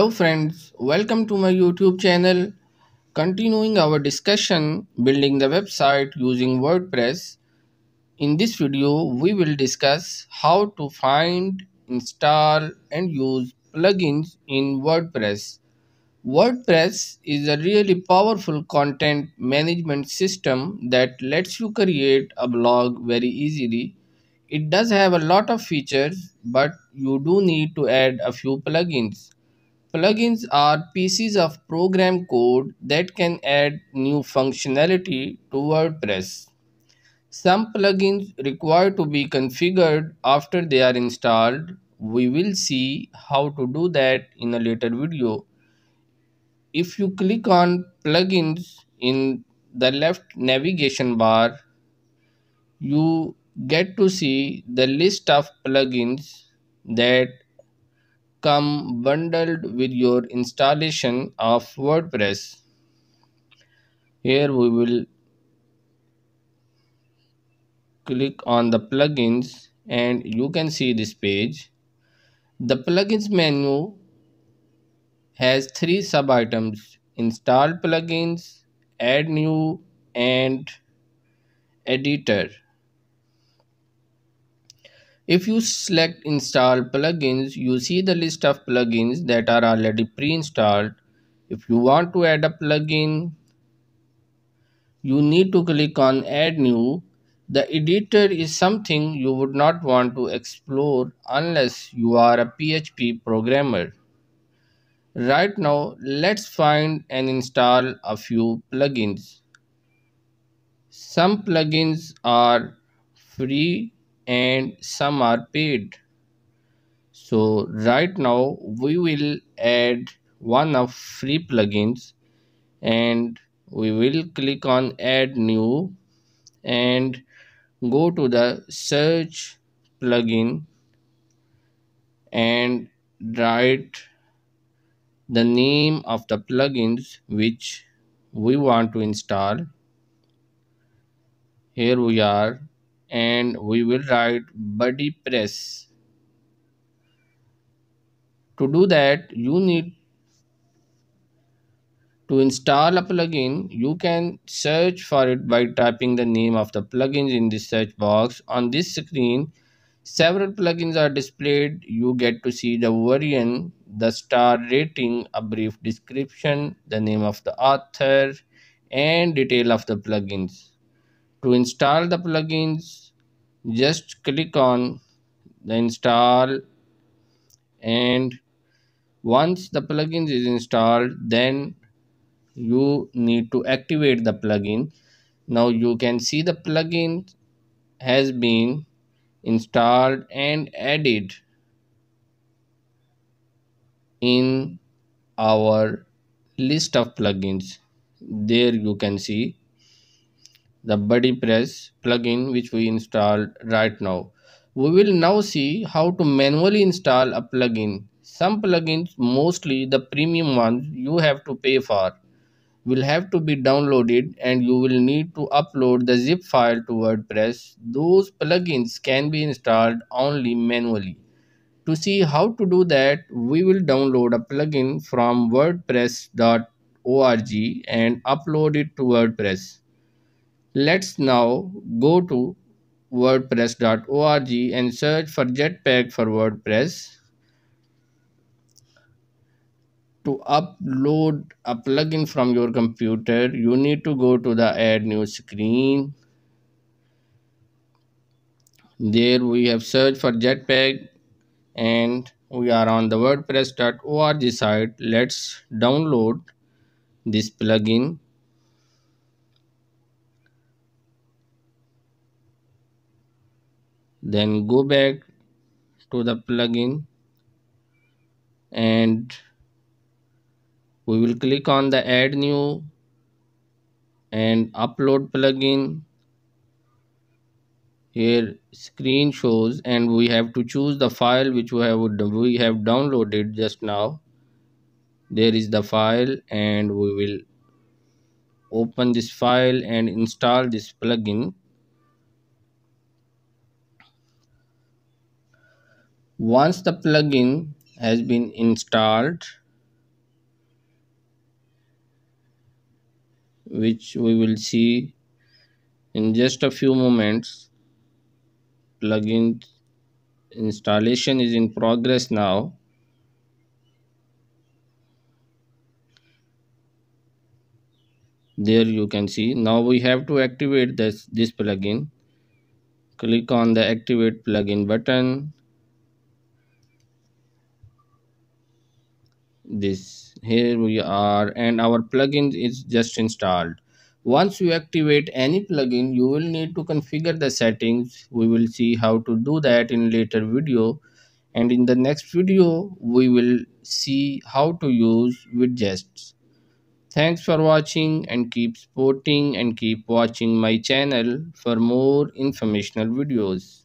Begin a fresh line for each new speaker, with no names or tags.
Hello friends, welcome to my YouTube channel. Continuing our discussion building the website using WordPress. In this video, we will discuss how to find, install and use plugins in WordPress. WordPress is a really powerful content management system that lets you create a blog very easily. It does have a lot of features, but you do need to add a few plugins. Plugins are pieces of program code that can add new functionality to WordPress. Some plugins require to be configured after they are installed. We will see how to do that in a later video. If you click on plugins in the left navigation bar, you get to see the list of plugins that come bundled with your installation of WordPress. Here we will click on the plugins and you can see this page. The plugins menu has three sub items install plugins, add new and editor. If you select install plugins, you see the list of plugins that are already pre-installed. If you want to add a plugin, you need to click on add new. The editor is something you would not want to explore unless you are a PHP programmer. Right now, let's find and install a few plugins. Some plugins are free and some are paid. So right now we will add one of free plugins and we will click on add new and go to the search plugin and write the name of the plugins which we want to install. Here we are and we will write BuddyPress. To do that, you need to install a plugin. You can search for it by typing the name of the plugins in the search box. On this screen, several plugins are displayed. You get to see the version, the star rating, a brief description, the name of the author, and detail of the plugins. To install the plugins, just click on the install. And once the plugin is installed then you need to activate the plugin. Now you can see the plugin has been installed and added in our list of plugins. There you can see the BuddyPress plugin which we installed right now. We will now see how to manually install a plugin. Some plugins, mostly the premium ones you have to pay for, will have to be downloaded and you will need to upload the zip file to WordPress. Those plugins can be installed only manually. To see how to do that, we will download a plugin from wordpress.org and upload it to WordPress. Let's now go to wordpress.org and search for Jetpack for WordPress. To upload a plugin from your computer, you need to go to the add new screen. There we have searched for Jetpack and we are on the wordpress.org site. Let's download this plugin then go back to the plugin and we will click on the add new and upload plugin. Here screen shows and we have to choose the file which we have we have downloaded just now. There is the file and we will open this file and install this plugin once the plugin has been installed which we will see in just a few moments plugin installation is in progress now. There you can see. Now we have to activate this this plugin. Click on the activate plugin button. This. Here we are and our plugin is just installed. Once you activate any plugin you will need to configure the settings. We will see how to do that in later video. And in the next video we will see how to use widgets. Thanks for watching and keep supporting and keep watching my channel for more informational videos